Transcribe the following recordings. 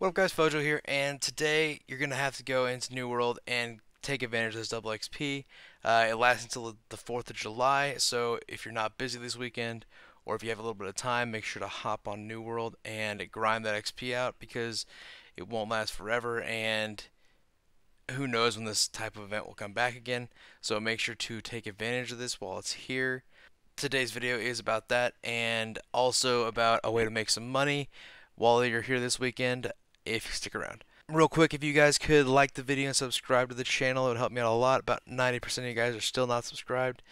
What up guys, Fojo here, and today you're going to have to go into New World and take advantage of this double XP. Uh, it lasts until the 4th of July, so if you're not busy this weekend, or if you have a little bit of time, make sure to hop on New World and grind that XP out because it won't last forever, and who knows when this type of event will come back again. So make sure to take advantage of this while it's here. Today's video is about that, and also about a way to make some money while you're here this weekend if you stick around. Real quick, if you guys could like the video and subscribe to the channel, it would help me out a lot. About 90% of you guys are still not subscribed.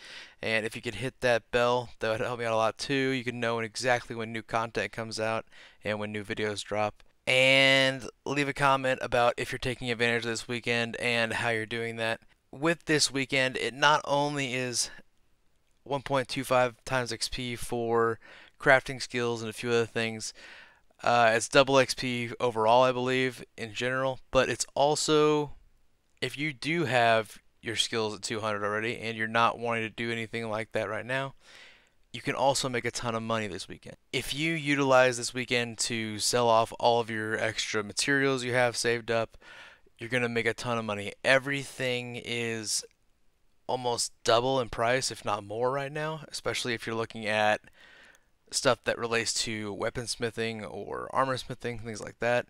And if you could hit that bell, that would help me out a lot too. You can know exactly when new content comes out and when new videos drop. And leave a comment about if you're taking advantage of this weekend and how you're doing that. With this weekend, it not only is 1.25 times XP for crafting skills and a few other things, uh, it's double XP overall, I believe, in general, but it's also if you do have your skills at 200 already and you're not wanting to do anything like that right now, you can also make a ton of money this weekend. If you utilize this weekend to sell off all of your extra materials you have saved up, you're going to make a ton of money. Everything is almost double in price, if not more, right now, especially if you're looking at stuff that relates to weaponsmithing or armor smithing, things like that.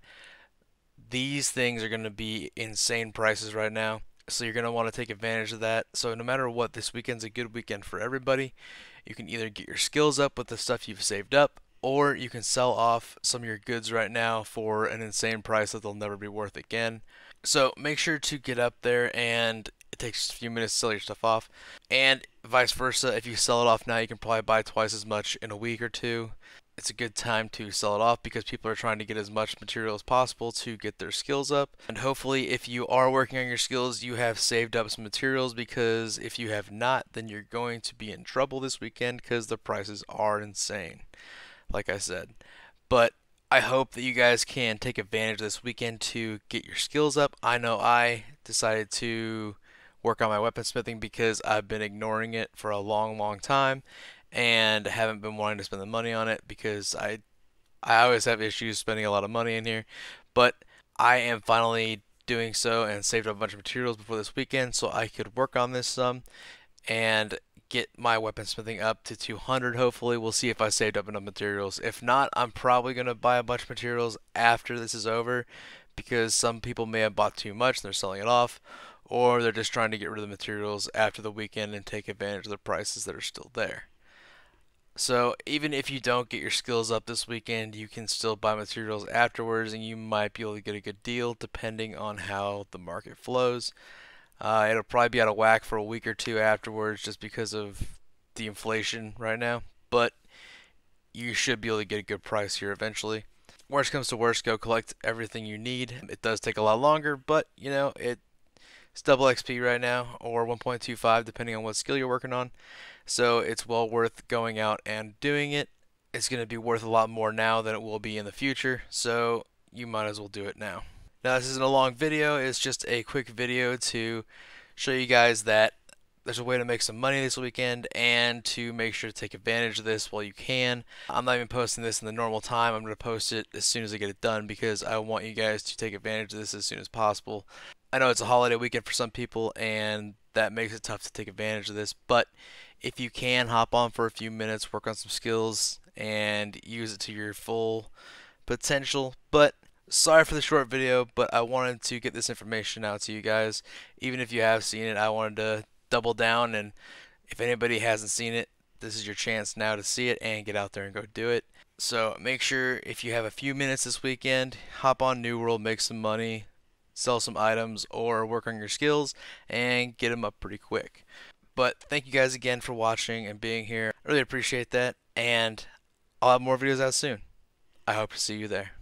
These things are going to be insane prices right now. So you're going to want to take advantage of that. So no matter what, this weekend's a good weekend for everybody. You can either get your skills up with the stuff you've saved up, or you can sell off some of your goods right now for an insane price that they'll never be worth again. So make sure to get up there and it takes a few minutes to sell your stuff off. And vice versa, if you sell it off now, you can probably buy twice as much in a week or two. It's a good time to sell it off because people are trying to get as much material as possible to get their skills up. And hopefully, if you are working on your skills, you have saved up some materials because if you have not, then you're going to be in trouble this weekend because the prices are insane, like I said. But I hope that you guys can take advantage of this weekend to get your skills up. I know I decided to work on my weaponsmithing because I've been ignoring it for a long, long time and haven't been wanting to spend the money on it because I I always have issues spending a lot of money in here. But I am finally doing so and saved up a bunch of materials before this weekend so I could work on this some and get my weaponsmithing up to 200 hopefully we'll see if I saved up enough materials if not I'm probably gonna buy a bunch of materials after this is over because some people may have bought too much and they're selling it off or they're just trying to get rid of the materials after the weekend and take advantage of the prices that are still there. So even if you don't get your skills up this weekend, you can still buy materials afterwards and you might be able to get a good deal depending on how the market flows. Uh, it'll probably be out of whack for a week or two afterwards just because of the inflation right now, but you should be able to get a good price here eventually. Worst comes to worst, go collect everything you need. It does take a lot longer, but you know, it it's double XP right now, or 1.25 depending on what skill you're working on. So it's well worth going out and doing it. It's going to be worth a lot more now than it will be in the future, so you might as well do it now. Now this isn't a long video, it's just a quick video to show you guys that there's a way to make some money this weekend and to make sure to take advantage of this while you can. I'm not even posting this in the normal time. I'm going to post it as soon as I get it done because I want you guys to take advantage of this as soon as possible. I know it's a holiday weekend for some people, and that makes it tough to take advantage of this. But if you can hop on for a few minutes, work on some skills, and use it to your full potential. But sorry for the short video, but I wanted to get this information out to you guys. Even if you have seen it, I wanted to double down. And if anybody hasn't seen it, this is your chance now to see it and get out there and go do it. So make sure if you have a few minutes this weekend, hop on New World, make some money, sell some items, or work on your skills and get them up pretty quick. But thank you guys again for watching and being here. I really appreciate that. And I'll have more videos out soon. I hope to see you there.